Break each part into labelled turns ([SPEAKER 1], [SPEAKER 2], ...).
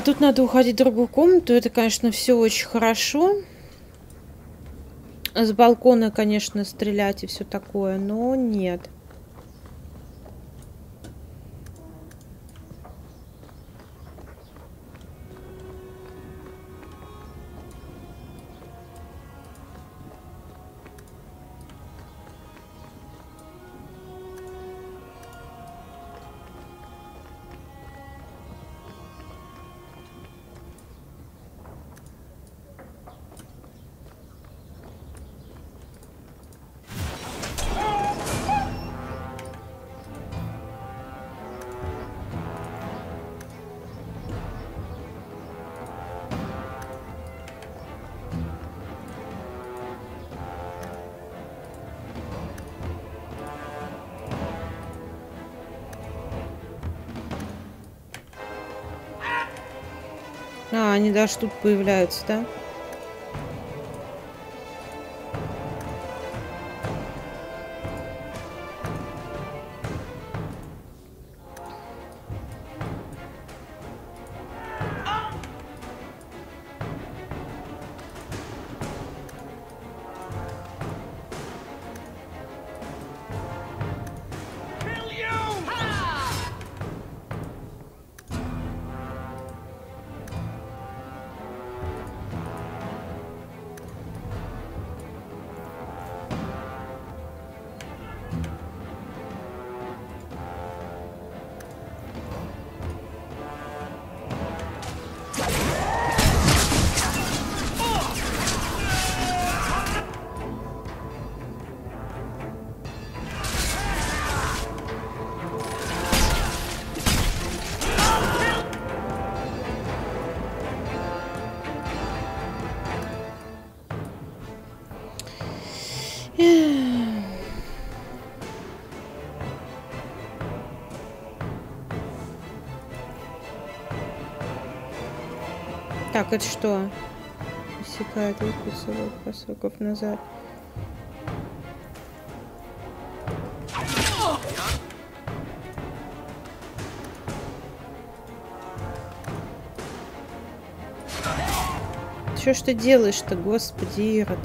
[SPEAKER 1] Да, тут надо уходить в другую комнату. Это, конечно, все очень хорошо. С балкона, конечно, стрелять и все такое, но нет. Они даже тут появляются, да? Так, это что? Выпуск 40 сроков назад. Что ж ты делаешь-то, господи, Ирод?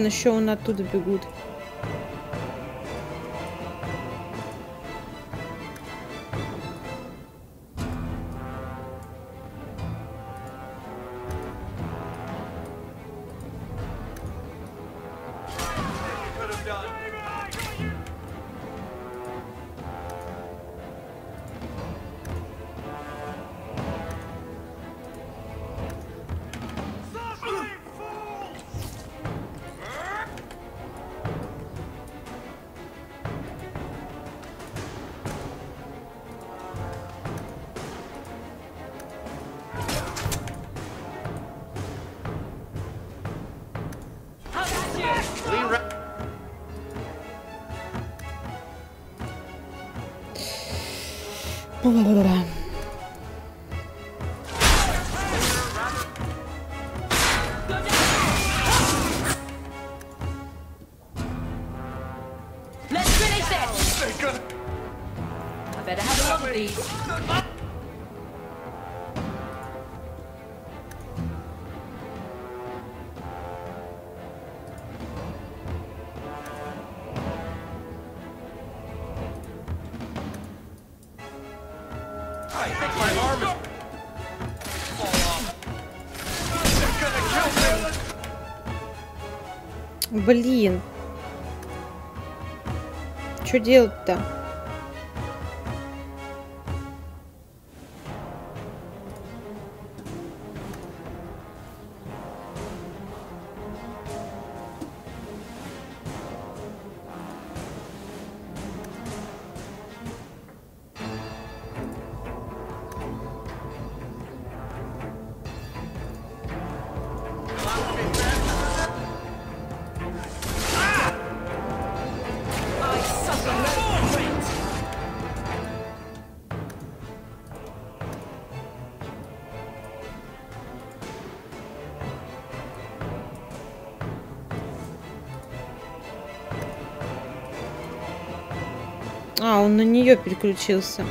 [SPEAKER 1] Блин, еще он оттуда бегут. Бла-бла-бла.
[SPEAKER 2] con
[SPEAKER 1] Блин. Что делать-то? А, он на нее переключился.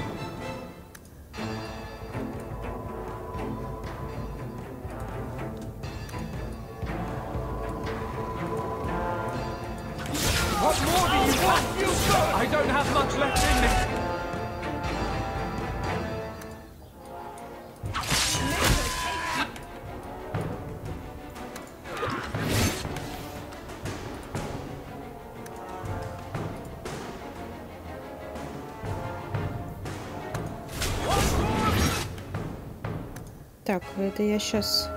[SPEAKER 1] Это я сейчас...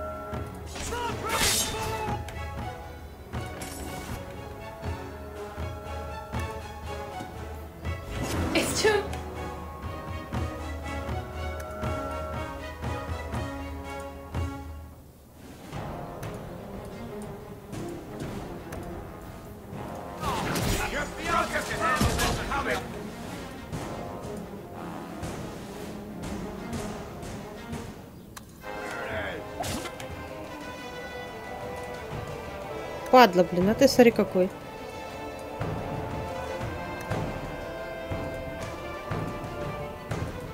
[SPEAKER 1] Падла, блин, а ты смотри какой.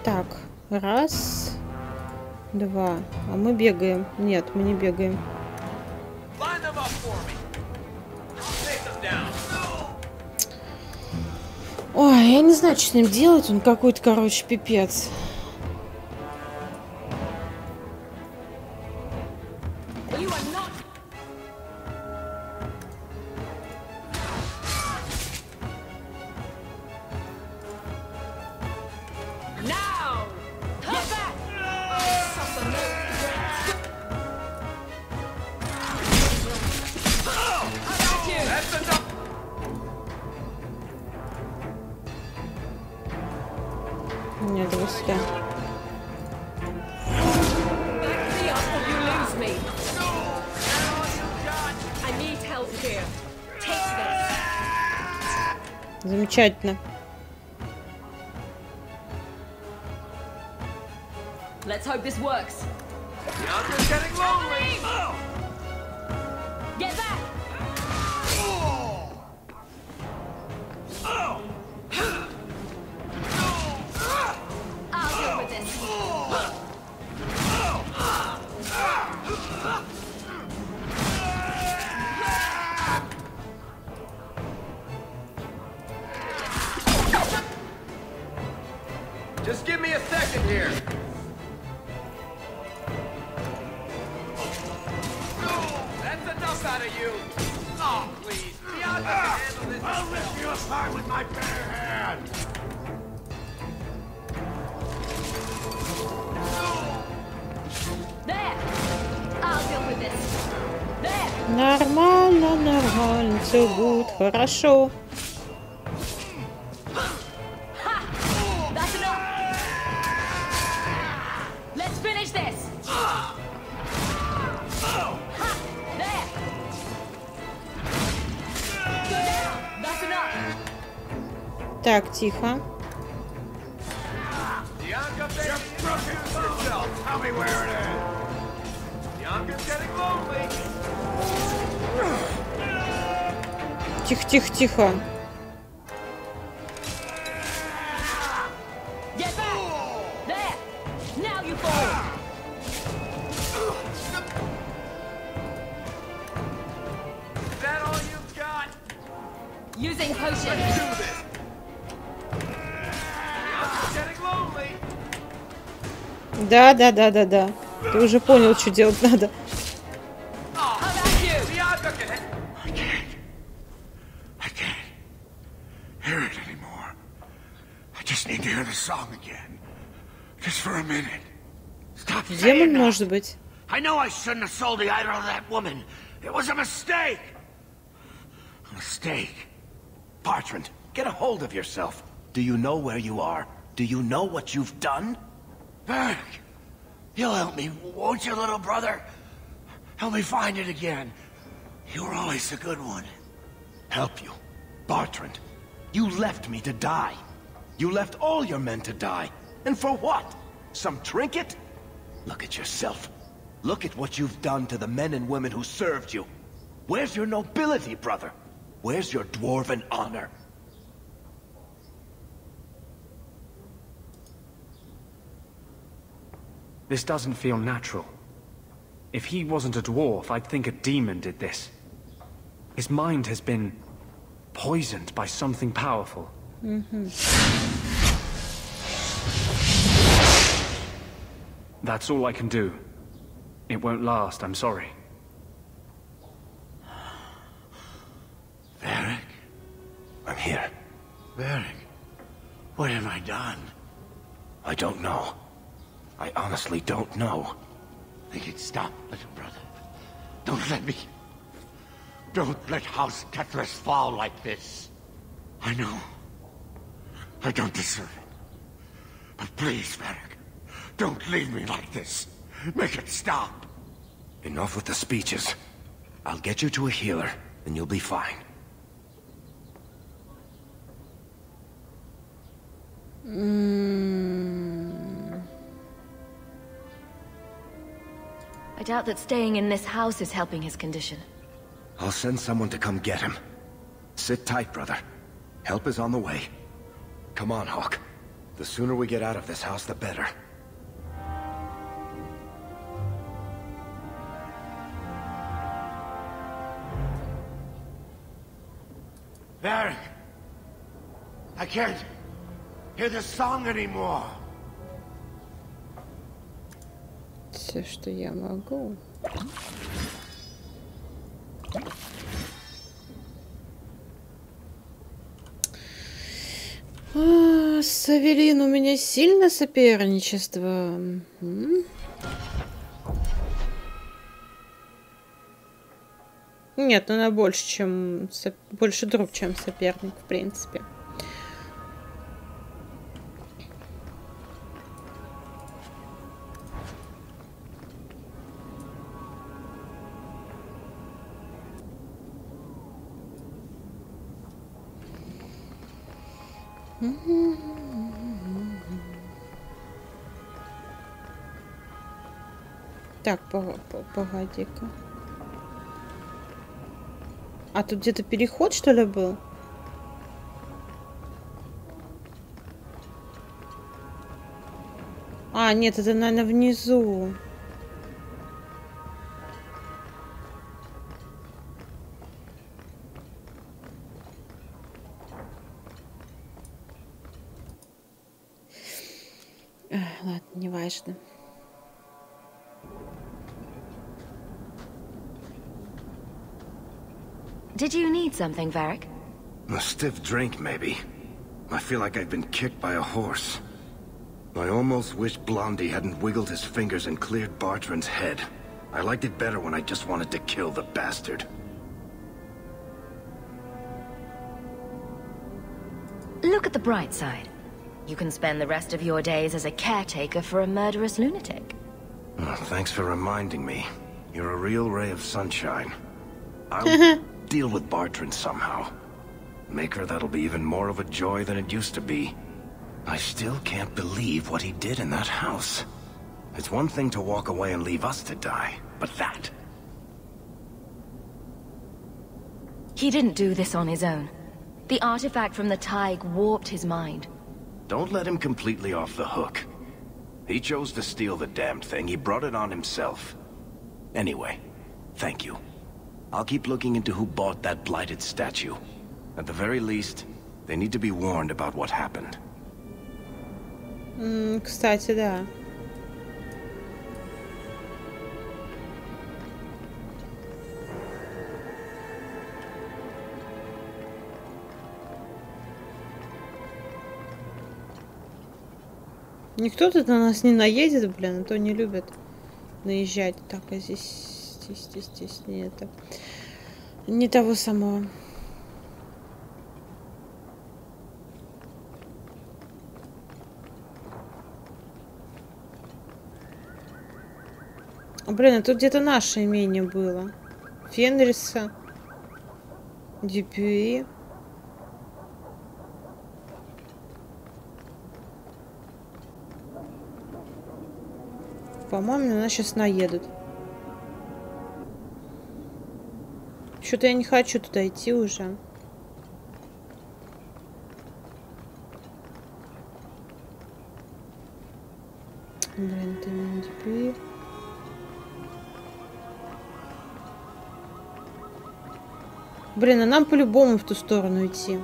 [SPEAKER 1] Так, раз, два. А мы бегаем. Нет, мы не бегаем. Ой, я не знаю, что с ним делать. Он какой-то, короче, пипец. Замечательно.
[SPEAKER 3] Let's hope this works.
[SPEAKER 4] Bianca's getting lonely. Enough!
[SPEAKER 1] Так, тихо.
[SPEAKER 3] Using potion!
[SPEAKER 4] Getting lonely.
[SPEAKER 1] Да, да, да, да, да. Ты уже понял, что делать надо. может быть.
[SPEAKER 5] I know I shouldn't have sold the idol to that woman. It was a mistake. A mistake.
[SPEAKER 6] Parchment, get a hold of yourself. Do you know where you are? Do you know what you've done?
[SPEAKER 5] Berg, you'll help me, won't you, little brother? Help me find it again. You were always a good one.
[SPEAKER 6] Help you? Bartrand, you left me to die. You left all your men to die. And for what? Some trinket? Look at yourself. Look at what you've done to the men and women who served you. Where's your nobility, brother? Where's your dwarven honor?
[SPEAKER 7] This doesn't feel natural. If he wasn't a dwarf, I'd think a demon did this. His mind has been poisoned by something powerful. Mm -hmm. That's all I can do. It won't last, I'm sorry.
[SPEAKER 5] Varric?
[SPEAKER 6] I'm here.
[SPEAKER 5] Varric? What have I done?
[SPEAKER 6] I don't know. I honestly don't know.
[SPEAKER 5] Make it stop, little brother. Don't let me... Don't let House Ketras fall like this. I know. I don't deserve it. But please, Varric, don't leave me like this. Make it stop.
[SPEAKER 6] Enough with the speeches. I'll get you to a healer, and you'll be fine. Hmm.
[SPEAKER 8] I doubt that staying in this house is helping his condition.
[SPEAKER 6] I'll send someone to come get him. Sit tight, brother. Help is on the way. Come on, Hawk. The sooner we get out of this house, the better.
[SPEAKER 5] Varric! I can't hear the song anymore.
[SPEAKER 1] Все, что я могу. А, с Авелин у меня сильно соперничество. М? Нет, ну она больше, чем больше друг, чем соперник, в принципе. Так, по- по- погоди-ка. А тут где-то переход, что ли, был? А, нет, это, наверное, внизу.
[SPEAKER 8] Did you need something, Varric?
[SPEAKER 6] A stiff drink, maybe. I feel like I've been kicked by a horse. I almost wish Blondie hadn't wiggled his fingers and cleared Bartrand's head. I liked it better when I just wanted to kill the bastard.
[SPEAKER 8] Look at the bright side. You can spend the rest of your days as a caretaker for a murderous lunatic.
[SPEAKER 6] Oh, thanks for reminding me. You're a real ray of sunshine. I'll deal with Bartrand somehow. Make her that'll be even more of a joy than it used to be. I still can't believe what he did in that house. It's one thing to walk away and leave us to die, but that...
[SPEAKER 8] He didn't do this on his own. The artifact from the Tig warped his mind.
[SPEAKER 6] Don't let him completely off the hook. He chose to steal the damned thing. He brought it on himself. Anyway, thank you. I'll keep looking into who bought that blighted statue. At the very least, they need to be warned about what happened.
[SPEAKER 1] М, Кстати, да. Никто тут на нас не наедет, блин, а то не любят наезжать. Так, а здесь, здесь, здесь, здесь не это. Не того самого. Блин, а тут где-то наше имение было. Фенриса. Дюпюи. По-моему, на нас сейчас наедут. Что-то я не хочу туда идти уже. Блин, ты меня Теперь... Блин, а нам по-любому в ту сторону идти.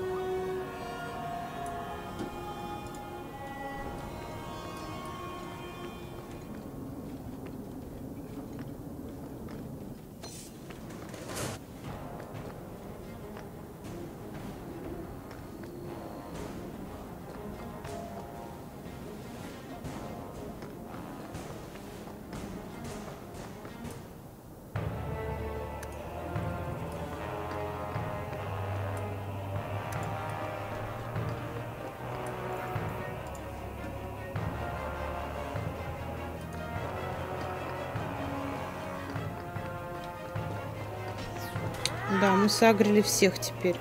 [SPEAKER 1] Сагрили всех теперь.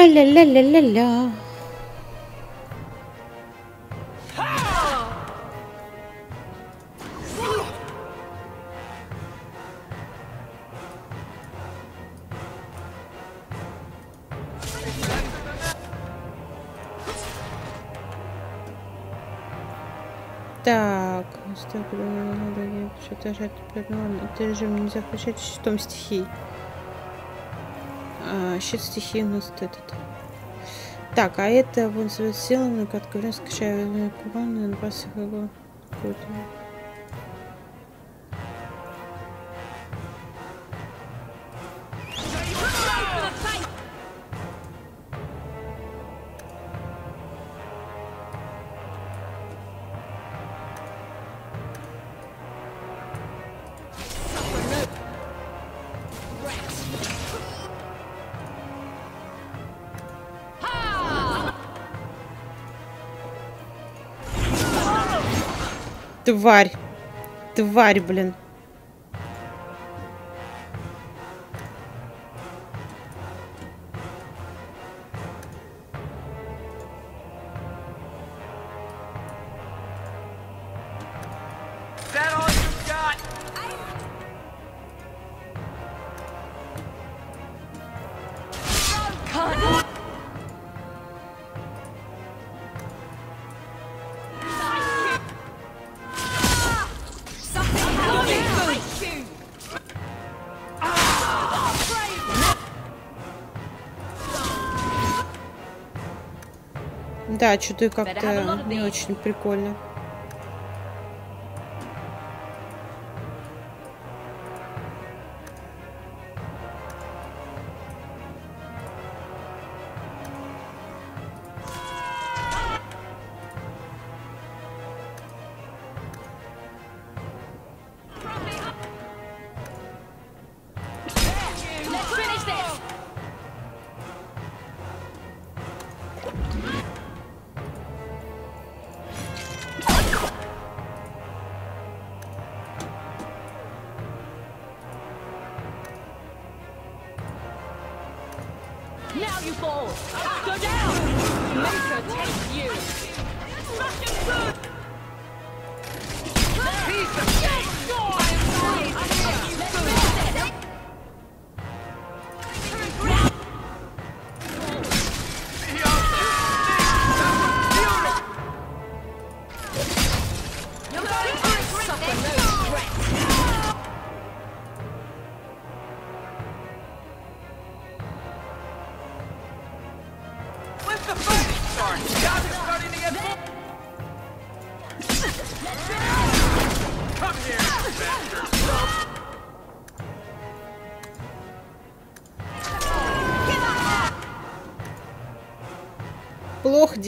[SPEAKER 1] А-ля-ля-ля-ля-ля. Так, что-то жать Это режим нельзя включать щитом стихий. А, щит вот этот. Так, а это вот с силами, как говорят, скачаю курон, на вас его Тварь. Тварь, блин. Да, что-то как-то не очень прикольно. плохо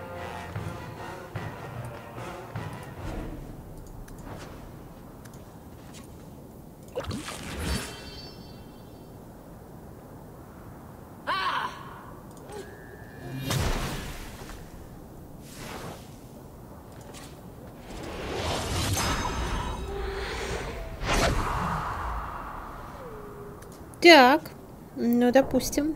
[SPEAKER 1] Так, ну, допустим.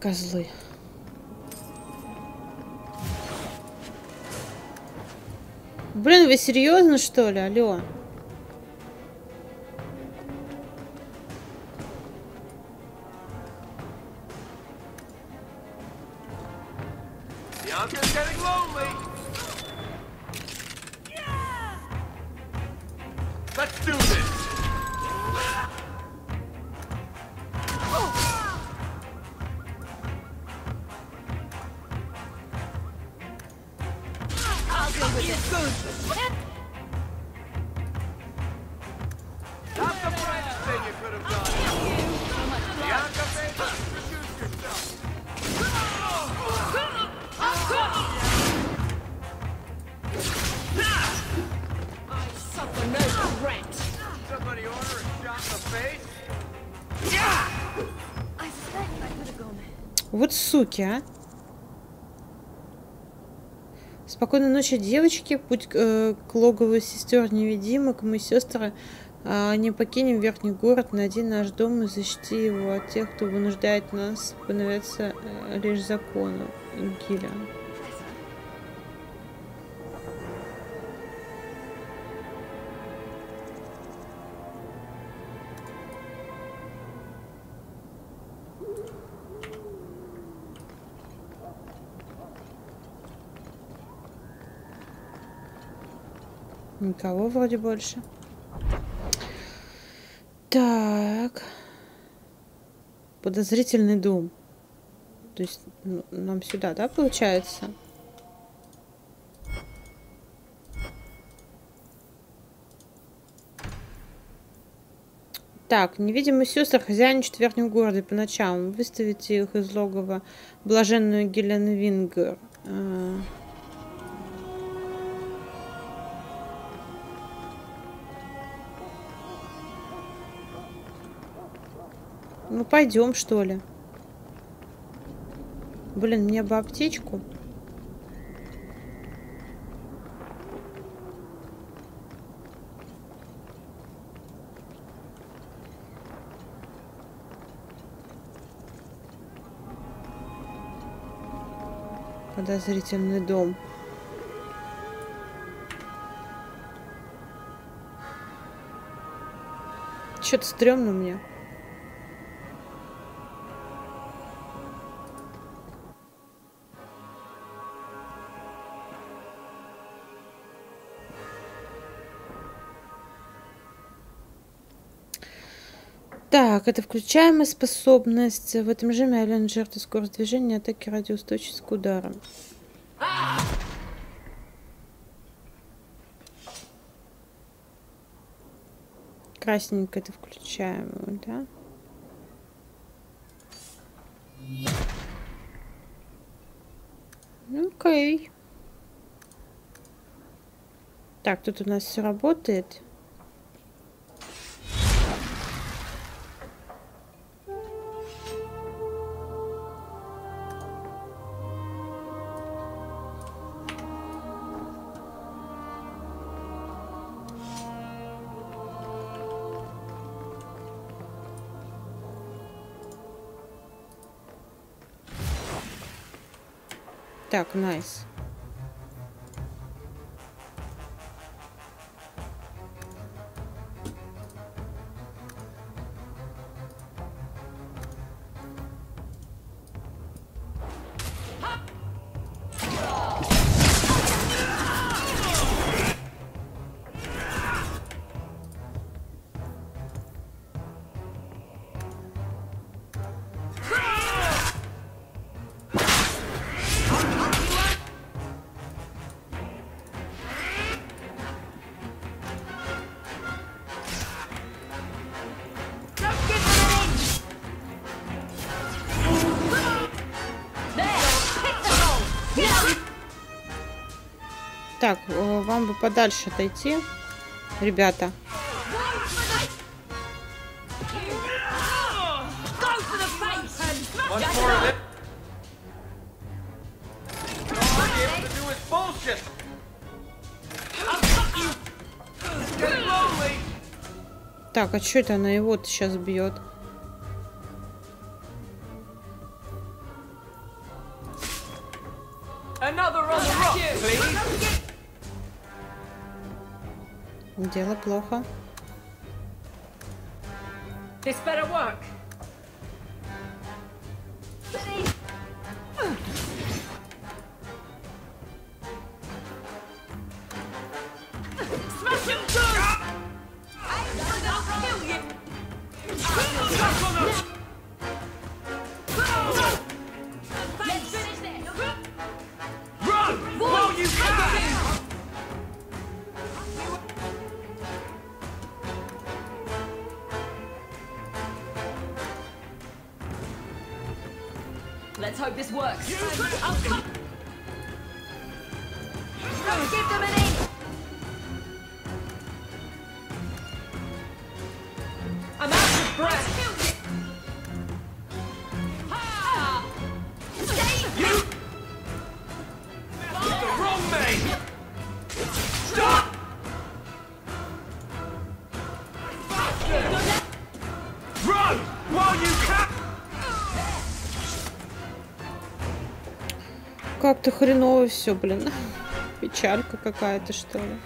[SPEAKER 1] Козлы. Блин, вы серьезно, что ли? Алло. Суки, а. Спокойной ночи, девочки. Путь э, к логову сестер невидимок. Мы сестры а, не покинем верхний город. Найди наш дом и защити его от тех, кто вынуждает нас повиноваться э, лишь закону. Гиля. Никого вроде больше. Так. Подозрительный дом. То есть ну, нам сюда, да, получается? Так, невидимые сестры хозяйничают в верхнем городе по ночам. Выставите их из логова блаженную Гелен Вингер. Ну, пойдем, что ли. Блин, мне бы аптечку. Подозрительный дом. Что-то стрёмно мне. Так, это включаемая способность. В этом режиме Ален жертвы скорость движения, атаки радиоустойчивость к ударам. Красненько это включаемую, да? Ну, Окей. Так, тут у нас все работает. Так, найс. Nice. подальше отойти, ребята. Так, а что это она его сейчас бьет? плохо.
[SPEAKER 3] This better work. Smash him! I'm gonna kill you! works. I'll
[SPEAKER 1] Как-то хреново все, блин. Печалька какая-то, что ли.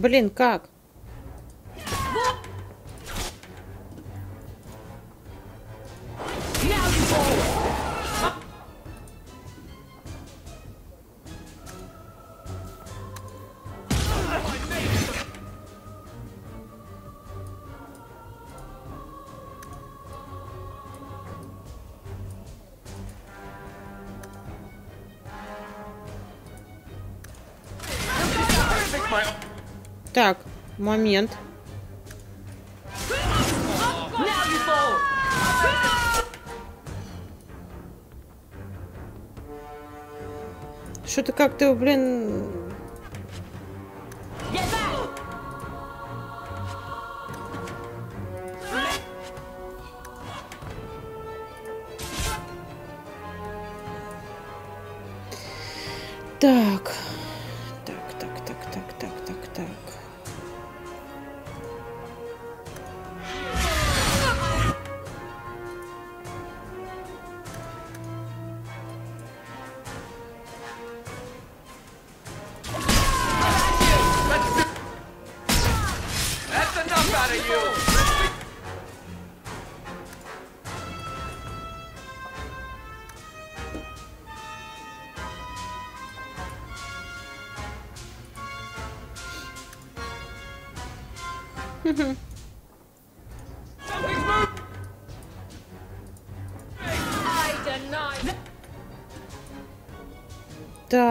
[SPEAKER 1] блин как? Момент. Что-то как-то, блин,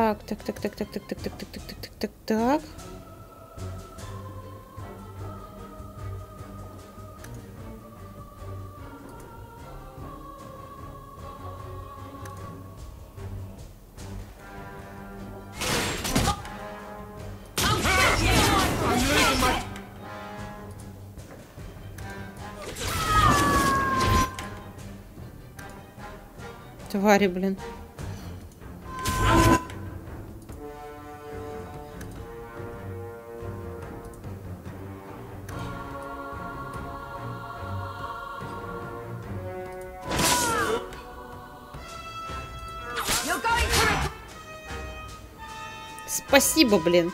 [SPEAKER 1] Так, так, так, так, так, так, так, так, так, так, так, так, так, так. Твари, блин. Спасибо, блин.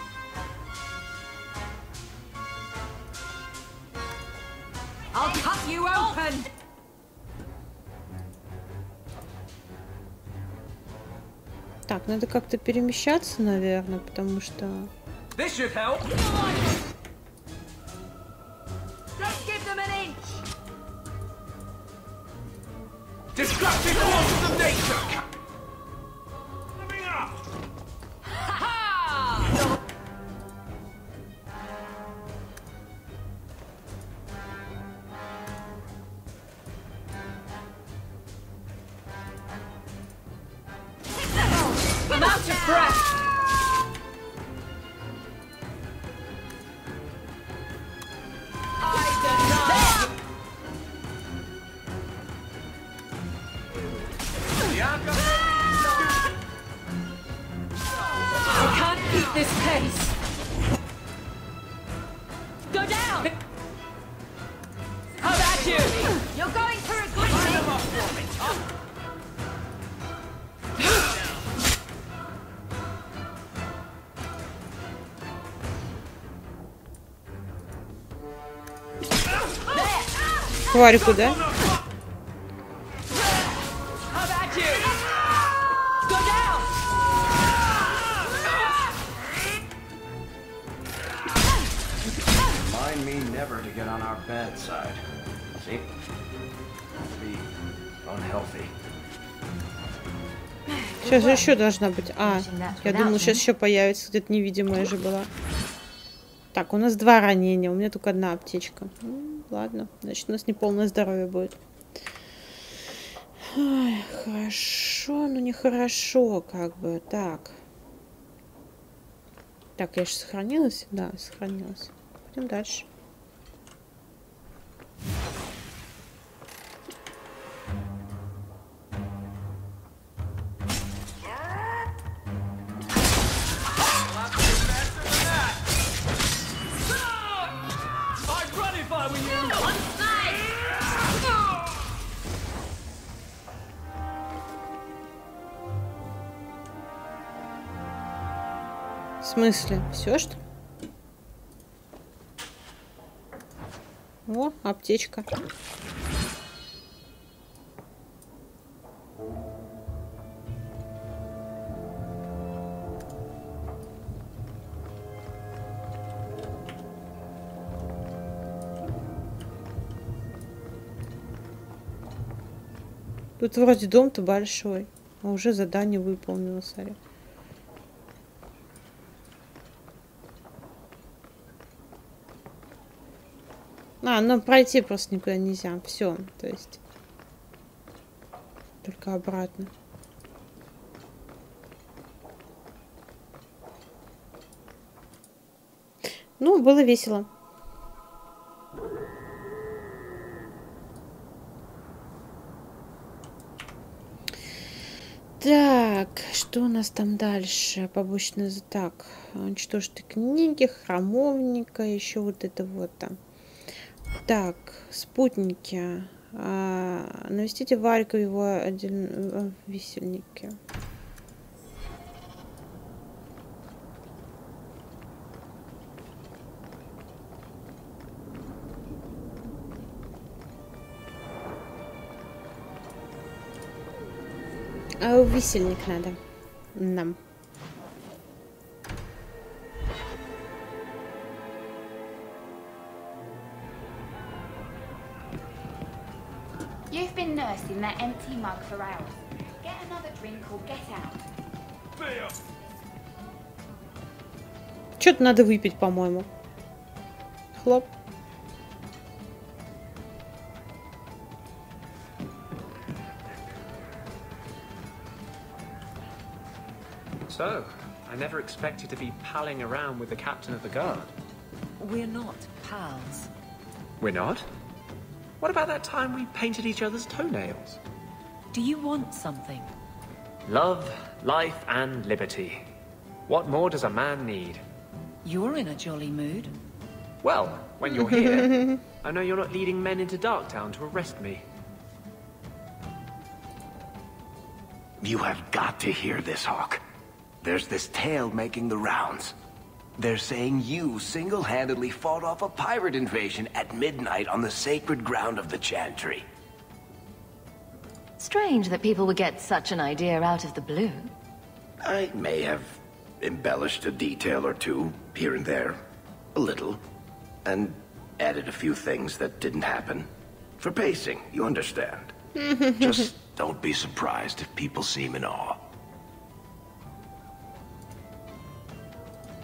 [SPEAKER 1] Так, надо как-то перемещаться, наверное, потому что...
[SPEAKER 4] This should help!
[SPEAKER 3] I'm out of breath.
[SPEAKER 6] Be unhealthy.
[SPEAKER 1] Сейчас же еще должна быть. А, я думала, сейчас еще появится. Где-то невидимая же была. Так, у нас два ранения. У меня только одна аптечка. М, Ладно, значит, у нас не полное здоровье будет. Ай, хорошо, но нехорошо, как бы. Так. Так, я же сохранилась? Да, сохранилась. Пойдем дальше. Смысле? Все что? О, аптечка. Тут вроде дом-то большой, а уже задание выполнила, Саря. А, ну пройти просто никуда нельзя. Все, то есть. Только обратно. Ну, было весело. Так, что у нас там дальше? Побочный так. Уничтожьте книги, храмовника, еще вот это вот там. Так, спутники. А, навестите Варька в его отдельно... висельнике. А, висельник надо нам.
[SPEAKER 9] You've been nursing that empty mug for hours. Get another drink or get out.
[SPEAKER 1] Что-то надо выпить, по-моему. Хлоп.
[SPEAKER 7] So, I never expected to be palling around with the captain of the guard.
[SPEAKER 10] We're not pals.
[SPEAKER 7] We're not? What about that time we painted each other's toenails?
[SPEAKER 10] Do you want something?
[SPEAKER 7] Love, life, and liberty. What more does a man need?
[SPEAKER 10] You're in a jolly mood.
[SPEAKER 7] Well, when you're here, I know you're not leading men into Darktown to arrest me.
[SPEAKER 6] You have got to hear this, Hawk. There's this tale making the rounds. They're saying you single-handedly fought off a pirate invasion at midnight on the sacred ground of the Chantry.
[SPEAKER 8] Strange that people would get such an idea out of the blue.
[SPEAKER 6] I may have embellished a detail or two, here and there. A little. And added a few things that didn't happen. For pacing, you understand. Just don't be surprised if people seem in awe.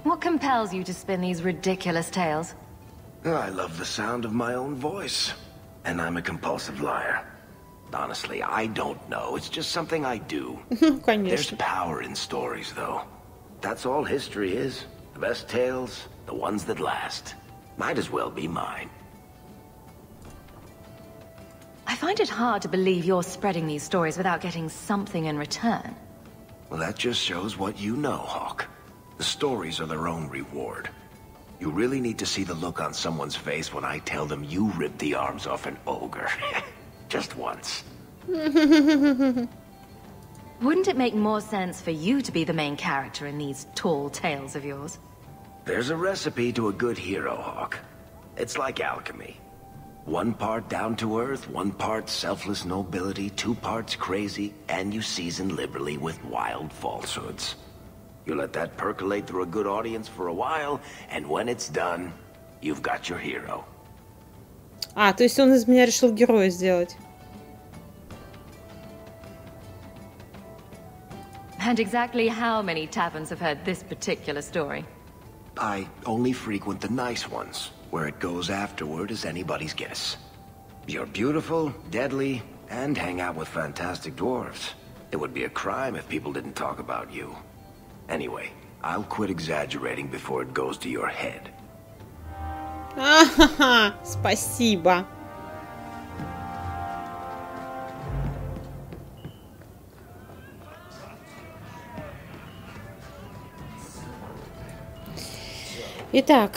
[SPEAKER 8] What compels you to spin these ridiculous tales?
[SPEAKER 6] Oh, I love the sound of my own voice. And I'm a compulsive liar. Honestly, I don't know. It's just something I do. There's power in stories, though. That's all history is. The best tales, the ones that last. Might as well be mine.
[SPEAKER 8] I find it hard to believe you're spreading these stories without getting something in return.
[SPEAKER 6] Well, that just shows what you know, Hawk. The stories are their own reward. You really need to see the look on someone's face when I tell them you ripped the arms off an ogre. just once.
[SPEAKER 8] Wouldn't it make more sense for you to be the main character in these tall tales of yours?
[SPEAKER 6] There's a recipe to a good hero, Hawk. It's like alchemy. One part down to earth, one part selfless nobility, two parts crazy, and you season liberally with wild falsehoods. You let that percolate through a good audience for a while, and when it's done, you've got your hero.
[SPEAKER 1] А, то есть он из меня решил героя сделать.
[SPEAKER 8] And exactly how many taverns have heard this particular story?
[SPEAKER 6] I only frequent the nice ones. Where it goes afterward is anybody's guess. You're beautiful, deadly, and hang out with fantastic dwarves. It would be a crime if people didn't talk about you. Anyway, I'll quit exaggerating before it goes to your head.
[SPEAKER 1] Ага, спасибо. Итак,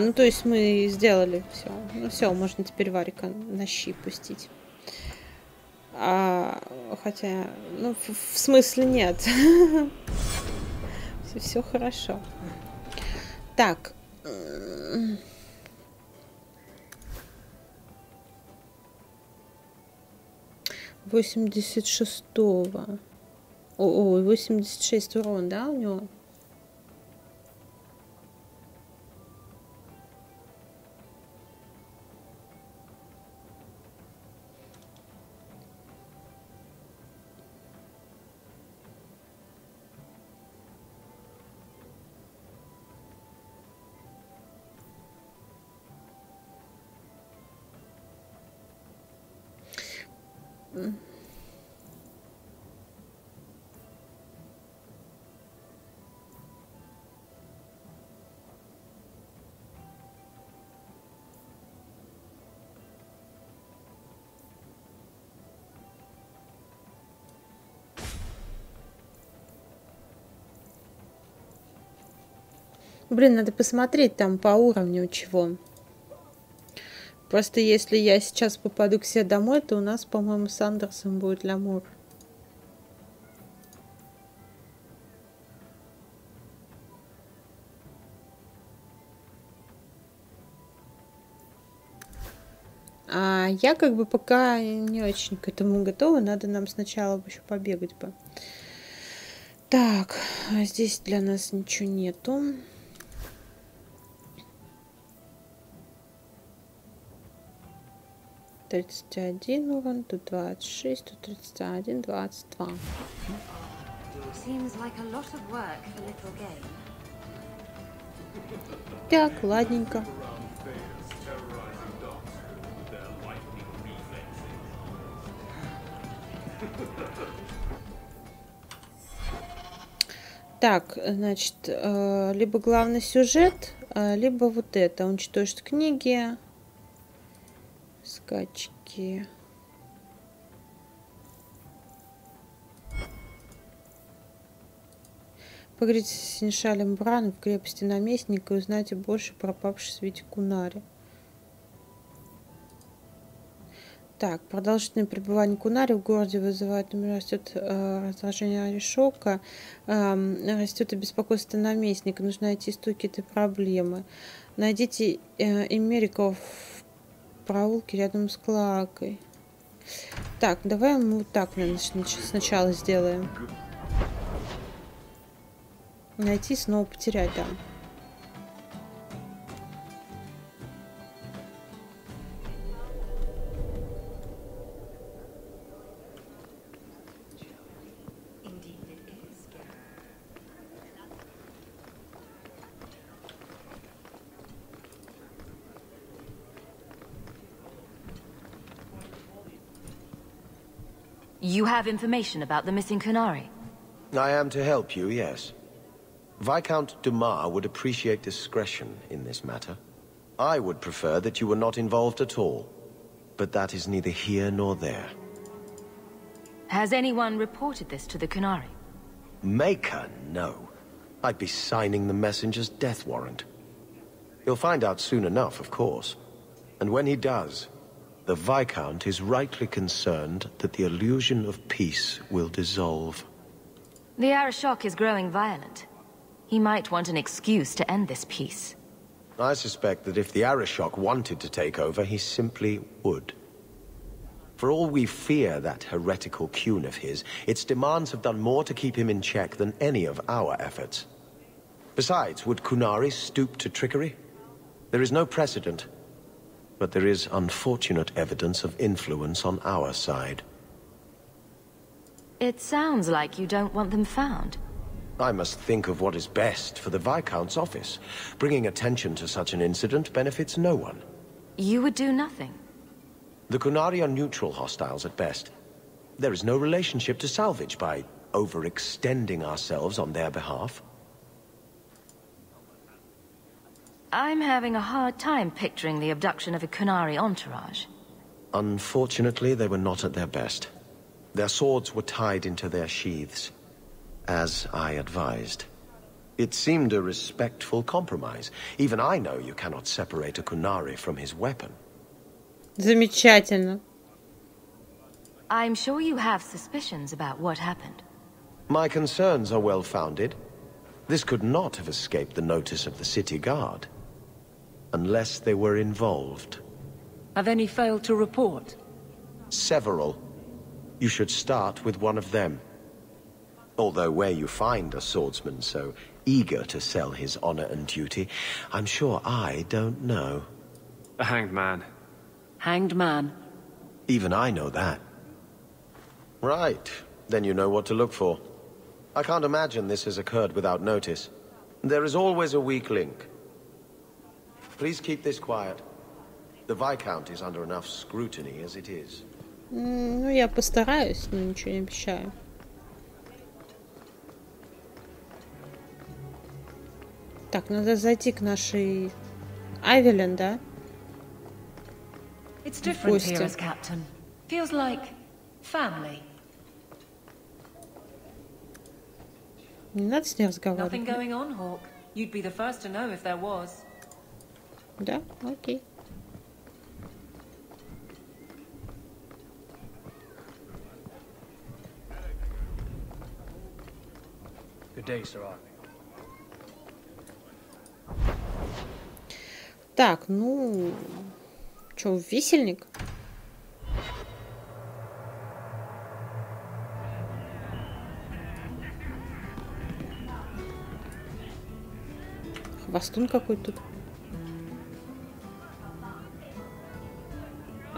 [SPEAKER 1] Ну то есть мы сделали все. Ну все, можно теперь Варика на щи пустить. А, хотя, ну, в, в смысле нет. Все, все хорошо. Так. Восемьдесят шестого. Ой, 86 урон, да, у него? Блин, надо посмотреть там по уровню чего. Просто если я сейчас попаду к себе домой, то у нас, по-моему, с Андерсом будет Лямур. А я как бы пока не очень к этому готова. Надо нам сначала еще побегать бы. Так, а здесь для нас ничего нету. 31 урон, тут 26, тут
[SPEAKER 8] 31, 22.
[SPEAKER 1] Так, ладненько. Так, значит, э, либо главный сюжет, э, либо вот это. Уничтожить книги, скачки. Поговорить с Синшалем Браном в крепости наместника и узнать больше про пропавшей свете Кунари. Так, продолжительное пребывание Кунари в городе вызывает, растет э, раздражение Аришока, э, растет и беспокойство наместника. Нужно найти истоки этой проблемы. Найдите э, Эмериков в проулке рядом с Кларкой. Так, давай мы вот так, наверное, сначала сделаем. Найти, снова потерять, да.
[SPEAKER 8] You have information about the missing Kunari?
[SPEAKER 11] I am to help you, yes. Viscount Dumas would appreciate discretion in this matter. I would prefer that you were not involved at all. But that is neither here nor there.
[SPEAKER 8] Has anyone reported this to the Kunari?
[SPEAKER 11] Maker, no. I'd be signing the messenger's death warrant. He'll find out soon enough, of course. And when he does, the Viscount is rightly concerned that the illusion of peace will dissolve.
[SPEAKER 8] The Arashok is growing violent. He might want an excuse to end this peace.
[SPEAKER 11] I suspect that if the Arashok wanted to take over, he simply would. For all we fear that heretical Cune of his, its demands have done more to keep him in check than any of our efforts. Besides, would Kunari stoop to trickery? There is no precedent, but there is unfortunate evidence of influence on our side.
[SPEAKER 8] It sounds like you don't want them found.
[SPEAKER 11] I must think of what is best for the Viscount's office. Bringing attention to such an incident benefits no one.
[SPEAKER 8] You would do nothing?
[SPEAKER 11] The Kunari are neutral hostiles at best. There is no relationship to salvage by overextending ourselves on their behalf.
[SPEAKER 8] I'm having a hard time picturing the abduction of a Kunari entourage.
[SPEAKER 11] Unfortunately, they were not at their best. Their swords were tied into their sheaths, as I advised. It seemed a respectful compromise. Even I know you cannot separate a Kunari from his weapon.
[SPEAKER 1] Замечательно.
[SPEAKER 8] I'm sure you have suspicions about what happened.
[SPEAKER 11] My concerns are well founded. This could not have escaped the notice of the city guard. Unless they were involved.
[SPEAKER 10] Have any failed to report?
[SPEAKER 11] Several. You should start with one of them. Although where you find a swordsman so eager to sell his honor and duty, I'm sure I don't know.
[SPEAKER 7] A hanged man.
[SPEAKER 10] Hanged man?
[SPEAKER 11] Even I know that. Right. Then you know what to look for. I can't imagine this has occurred without notice. There is always a weak link. Please keep this quiet. The Viscount is under enough scrutiny as it is.
[SPEAKER 1] Ну, я постараюсь, но ничего не обещаю. Так, надо зайти к нашей Айвелин, да?
[SPEAKER 10] It's different here as captain. Feels like family.
[SPEAKER 1] Не надо с ней
[SPEAKER 10] Nothing
[SPEAKER 1] разговаривать.
[SPEAKER 10] going on, Hawk. you'd be the first to know if there was.
[SPEAKER 1] Да, окей. Так, ну... Чё, висельник? Хвостун какой тут.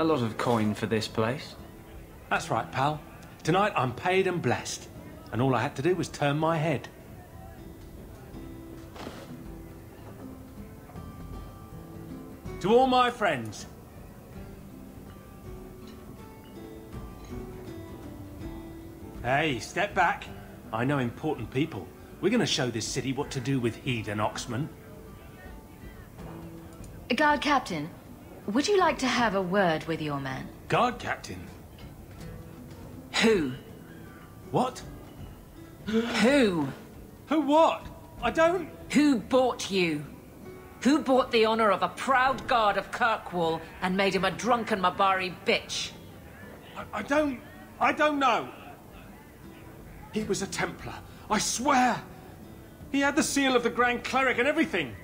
[SPEAKER 7] A lot of coin for this place.
[SPEAKER 6] That's right, pal. Tonight I'm paid and blessed. And all I had to do was turn my head. To all my friends. Hey, step back. I know important people. We're gonna show this city what to do with heathen Oxman.
[SPEAKER 8] Guard Captain, would you like to have a word with your man?
[SPEAKER 6] Guard captain.
[SPEAKER 10] Who?
[SPEAKER 6] What?
[SPEAKER 10] Who?
[SPEAKER 6] Who what? I don't...
[SPEAKER 10] Who bought you? Who bought the honor of a proud guard of Kirkwall and made him a drunken Mabari bitch?
[SPEAKER 6] I, I don't... I don't know. He was a Templar. I swear. He had the seal of the Grand Cleric and everything.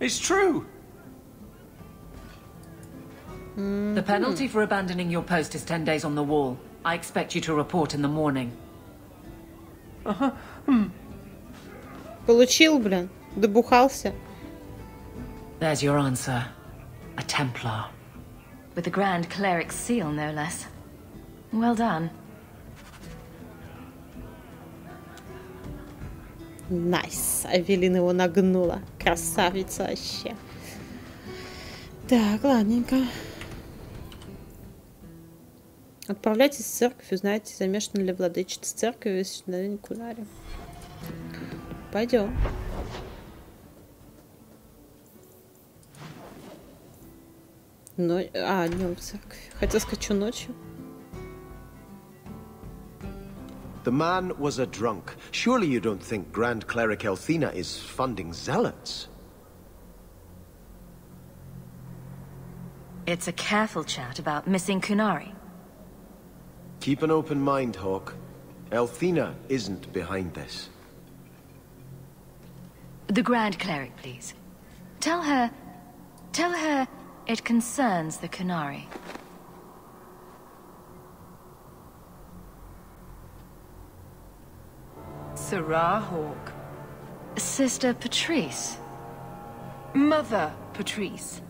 [SPEAKER 6] It's true.
[SPEAKER 10] The penalty for abandoning your post is ten days on the wall. I expect you to report in the morning.
[SPEAKER 1] Получил, блин. Добухался.
[SPEAKER 10] There's your answer. A Templar.
[SPEAKER 8] With the Grand Cleric's seal, no less. Well done.
[SPEAKER 1] Найс. Авелина его нагнула. Красавица вообще. Так, ладненько. Отправляйтесь в церковь, узнаете, замешана ли владычица церкви в исчезновении Кунари. Пойдем. Но... А, днем в церковь. Хотел сказать, что ночью.
[SPEAKER 12] The man was a drunk. Surely you don't think Grand Cleric Elthina is funding zealots?
[SPEAKER 8] It's a careful chat about missing Kunari.
[SPEAKER 12] Keep an open mind, Hawk. Elthina isn't behind this.
[SPEAKER 8] The Grand Cleric, please. Tell her... Tell her it concerns the Kunari.
[SPEAKER 3] Sarah Hawk.
[SPEAKER 8] Sister Patrice.
[SPEAKER 3] Mother Patrice.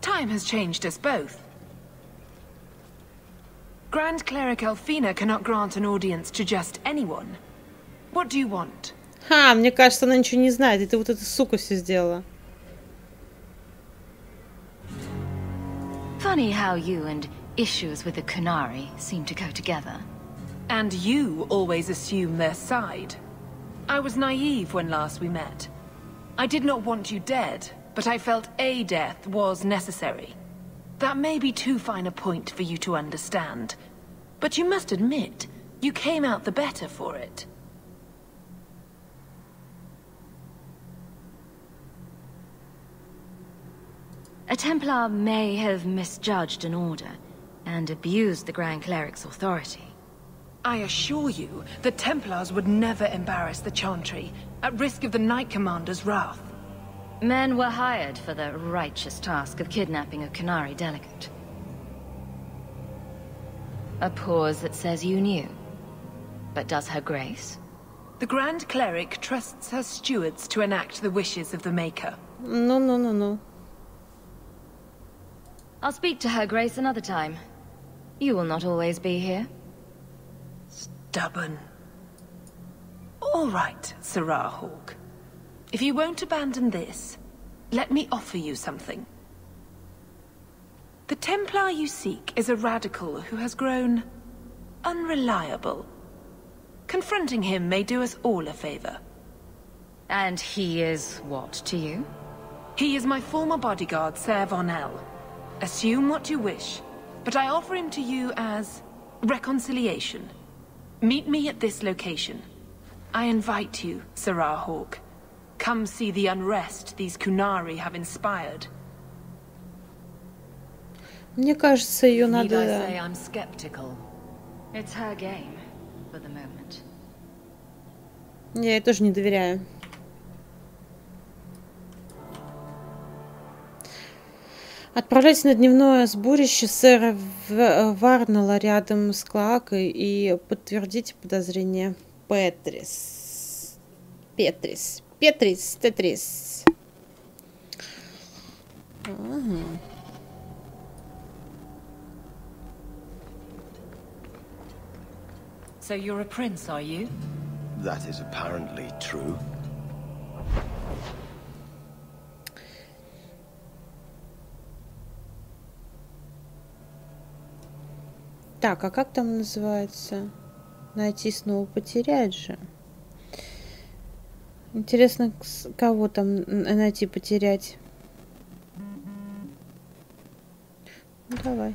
[SPEAKER 3] Time has changed us both. Grand Cleric Elfina cannot grant an audience to just anyone. What do you want?
[SPEAKER 1] Ха, мне кажется, она ничего не знает. Это вот эта сука все сделала.
[SPEAKER 8] Funny how you and issues with the Kunari seem to go together.
[SPEAKER 3] And you always assume their side. I was naive when last we met. I did not want you dead, but I felt a death was necessary. That may be too fine a point for you to understand. But you must admit, you came out the better for it.
[SPEAKER 8] A Templar may have misjudged an order and abused the Grand Cleric's authority.
[SPEAKER 3] I assure you, the Templars would never embarrass the Chantry, at risk of the Knight Commander's wrath.
[SPEAKER 8] Men were hired for the righteous task of kidnapping a Kunari delegate. A pause that says you knew. But does her grace?
[SPEAKER 3] The Grand Cleric trusts her stewards to enact the wishes of the Maker.
[SPEAKER 1] No, no, no, no.
[SPEAKER 8] I'll speak to her grace another time. You will not always be here.
[SPEAKER 3] Stubborn. All right, Sarah Hawk. If you won't abandon this, let me offer you something. The Templar you seek is a radical who has grown... unreliable. Confronting him may do us all a favor.
[SPEAKER 8] And he is what to you?
[SPEAKER 3] He is my former bodyguard, Ser. Assume what you wish, but I offer him to you as... reconciliation. Meet me at this location. I invite you, Sarah Hawk. Come see the unrest these Kunari have inspired.
[SPEAKER 1] Мне кажется, ее надо...
[SPEAKER 8] I'm skeptical? It's her game, for the moment.
[SPEAKER 1] Я ей тоже не доверяю. Отправляйтесь на дневное сборище сэра Варнелла рядом с Клоакой и подтвердите подозрения Петрис. Петрис. Петрис. Тетрис. Ага.
[SPEAKER 10] So you're a prince, are you?
[SPEAKER 12] That is apparently true.
[SPEAKER 1] Так, а как там называется? Найти снова потерять же. Интересно, кого там найти потерять? Ну, давай.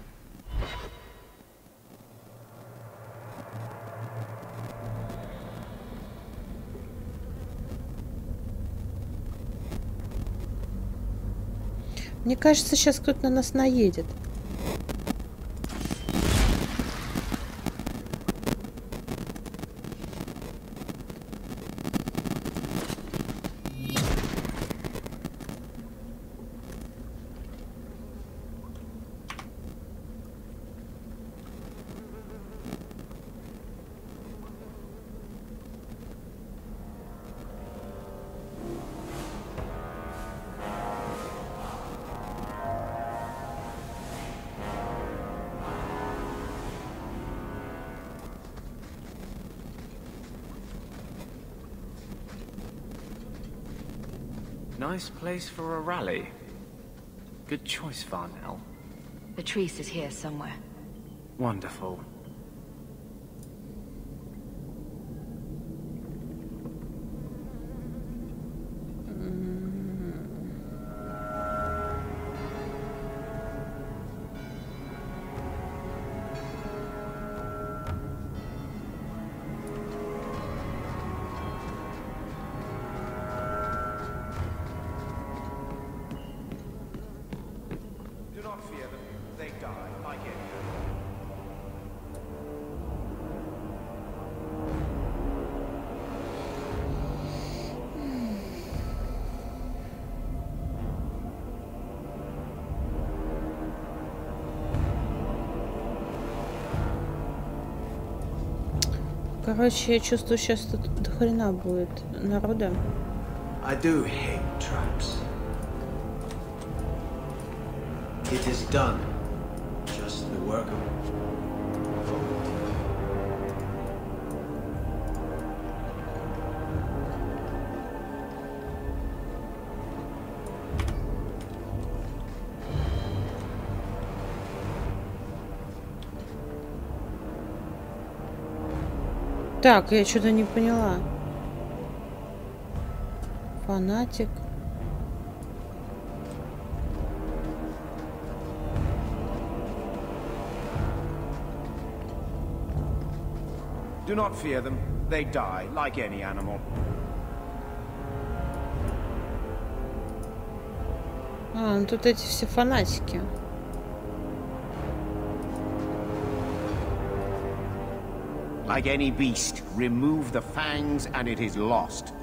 [SPEAKER 1] Мне кажется, сейчас кто-то на нас наедет.
[SPEAKER 7] Nice place for a rally. Good choice, Varnell.
[SPEAKER 8] Patrice is here somewhere.
[SPEAKER 7] Wonderful.
[SPEAKER 1] Короче, я чувствую, сейчас тут до хрена будет народа.
[SPEAKER 12] I do hate traps. It is done.
[SPEAKER 1] Так, я что-то не поняла. Фанатик.
[SPEAKER 6] Do not fear them. They die like any animal.
[SPEAKER 1] А, ну тут эти все фанатики.
[SPEAKER 4] Like any beast, remove the fangs and it is lost.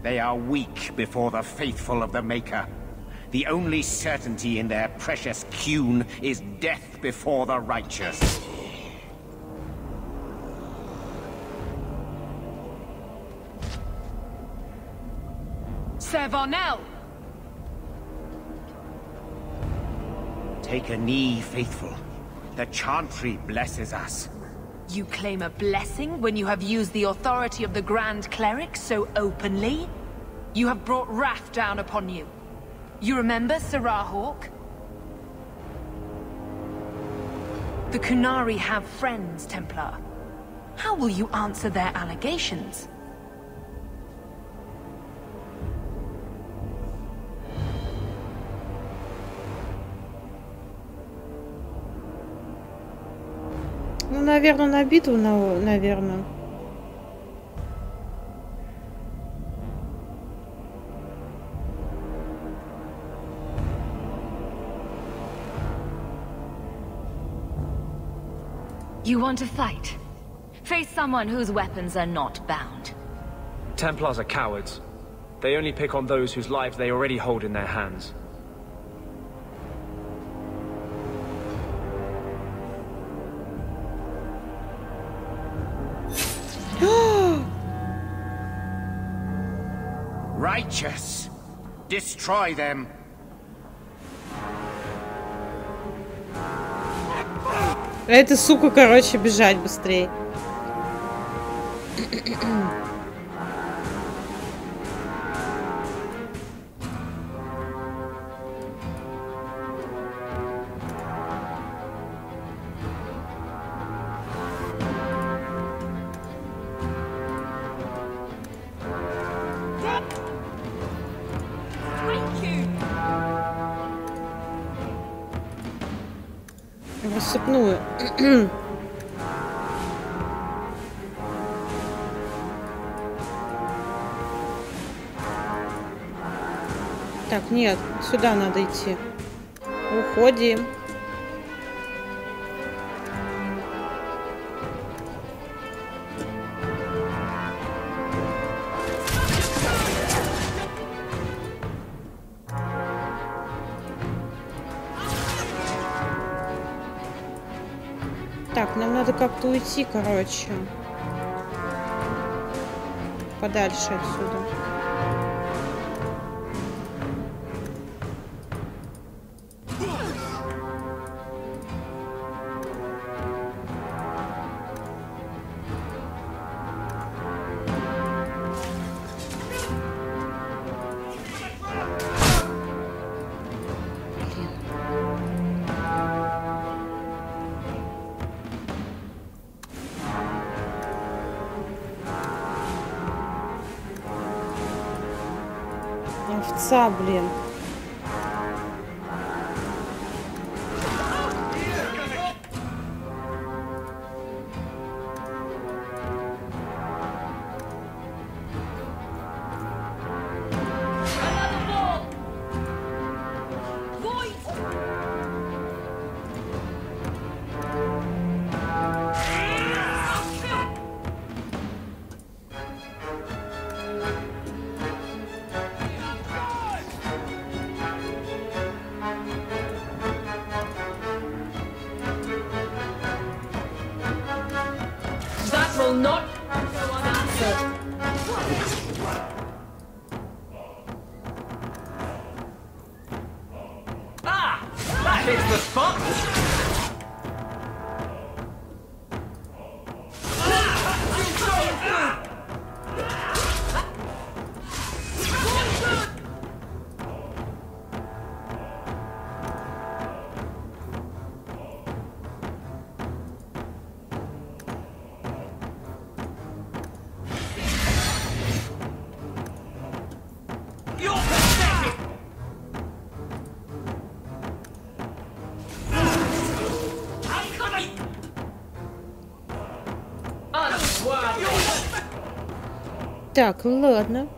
[SPEAKER 4] They are weak before the faithful of the Maker. The only certainty in their precious cune is death before the righteous.
[SPEAKER 3] Sir Varnell!
[SPEAKER 4] Take a knee, faithful. The Chantry blesses us.
[SPEAKER 3] You claim a blessing when you have used the authority of the Grand Cleric so openly? You have brought wrath down upon you. You remember Sarah Hawk? The Kunari have friends, Templar. How will you answer their allegations?
[SPEAKER 1] наверное, на битву, на, наверное.
[SPEAKER 8] You want to fight? Face someone whose weapons are not bound.
[SPEAKER 7] Templars are cowards. They only pick on those whose lives they already hold in their hands.
[SPEAKER 4] righteous. Destroy them.
[SPEAKER 1] Это, сука, короче, бежать быстрее. рассыпную. так, нет, сюда надо идти. Уходим. как-то уйти, короче. Подальше отсюда. блин.
[SPEAKER 10] Wow.
[SPEAKER 1] Так, ну ладно.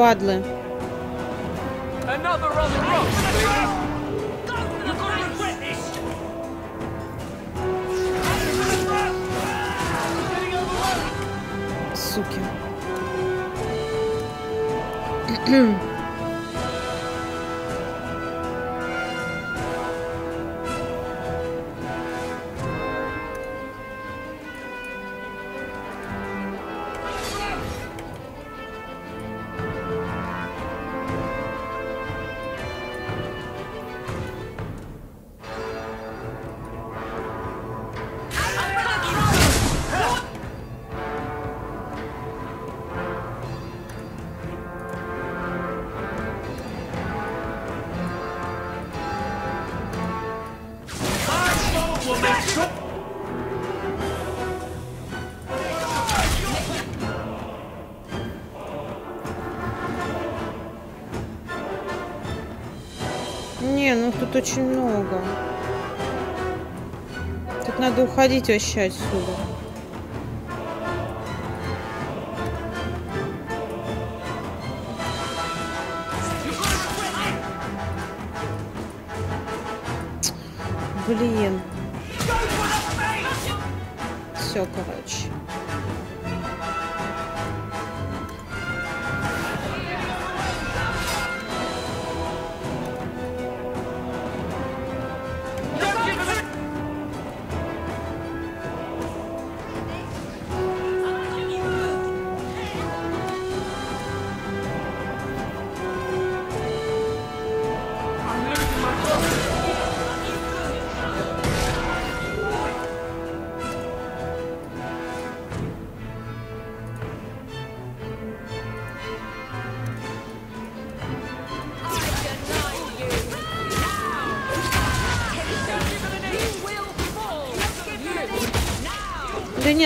[SPEAKER 1] Podla. Тут очень много. Тут надо уходить вообще отсюда.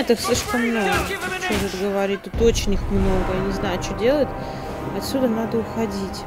[SPEAKER 1] Нет, их слишком много. Что тут говорить? Тут очень их много. Я не знаю, что делать. Отсюда надо уходить.